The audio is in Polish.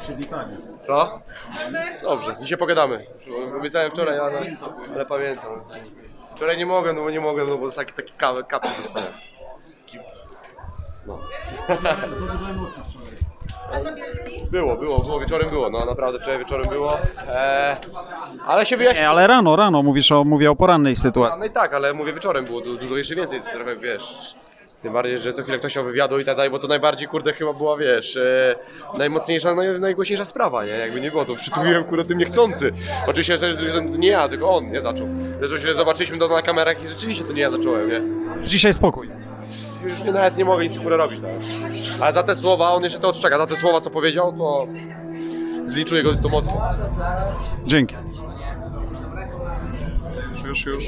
Przywitanie. Co? Dobrze, dzisiaj pogadamy. Obiecałem wczoraj, ale, ale pamiętam. Wczoraj nie mogę, no bo nie mogę, no bo taki, taki kap, kapel dostałem. Taki- No. Za dużo emocji wczoraj. Było, było, było, wieczorem było, no naprawdę wczoraj wieczorem było. Eee, ale się wyjaśni. Nie, ale rano, rano mówisz o, mówię o porannej sytuacji. No i tak, ale mówię wieczorem było du- dużo jeszcze więcej, trochę wiesz. Tym bardziej, że co chwilę ktoś o wywiadu i tak dalej, bo to najbardziej, kurde, chyba była, wiesz, e, najmocniejsza, naj, najgłośniejsza sprawa, nie? Jakby nie było, to przytuliłem, kurde, tym niechcący. Oczywiście, że, że nie ja, tylko on, nie zaczął. Zresztą się zobaczyliśmy to na kamerach i rzeczywiście to nie ja zacząłem, nie? Dzisiaj spokój. Już nie, nawet nie mogę nic kurde robić, tak? Ale za te słowa, on jeszcze to odczeka, za te słowa, co powiedział, to zliczuję go to mocno. Dzięki. Już, już.